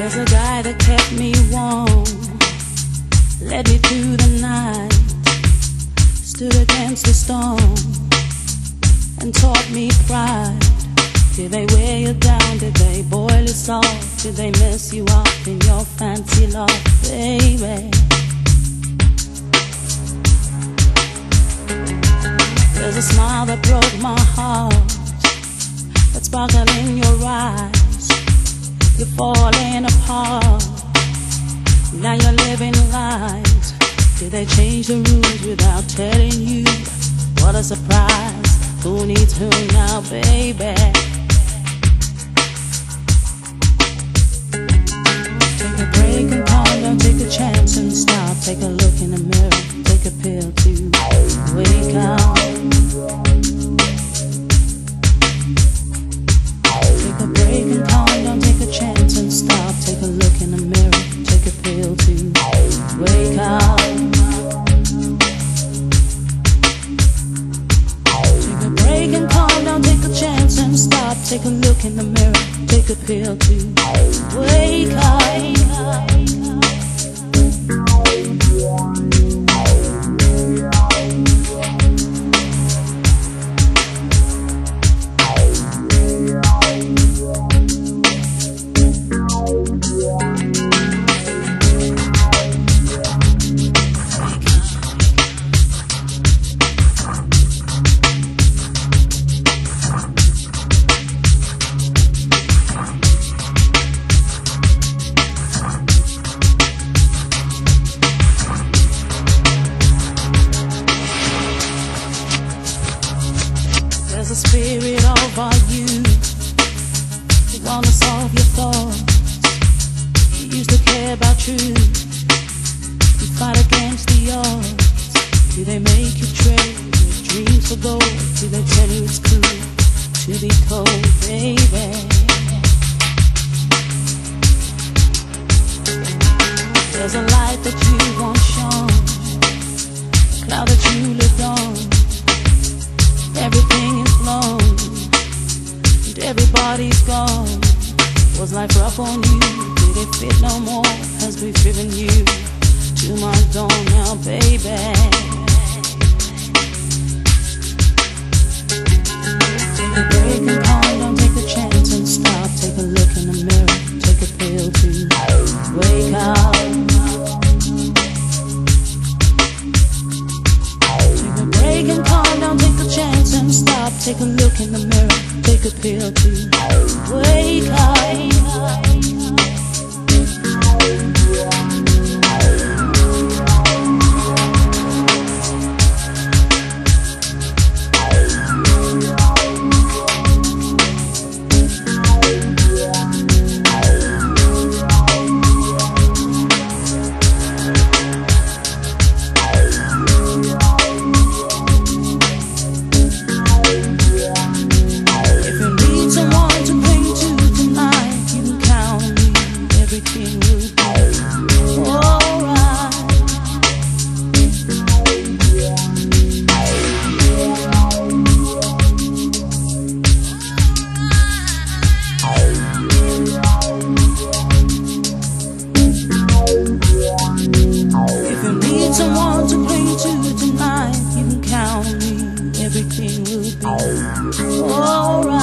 There's a guy that kept me warm, led me through the night, stood against the storm, and taught me pride. Did they wear you down? Did they boil you soft? Did they mess you up in your fancy love, baby? There's a smile that broke my heart, that sparkle in your eyes. You're falling apart. Now you're living lies. Did they change the rules without telling you? What a surprise. Who needs who now, baby? Take a break and down, take a chance and stop. Take a look in the mirror, Take a look in the mirror, take a pill to wake up. A spirit over you who wanna solve your thoughts. You used to care about truth. You fight against the odds. Do they make you trade your dreams for gold? Do they tell you it's cool to be cold, baby? There's a light that you want shone, a cloud that you gone. Was life rough on you? Did it fit no more? Has we've driven you to my dawn now, baby? Feel to Wake up. contemplate to deny. You can count me, everything will be alright.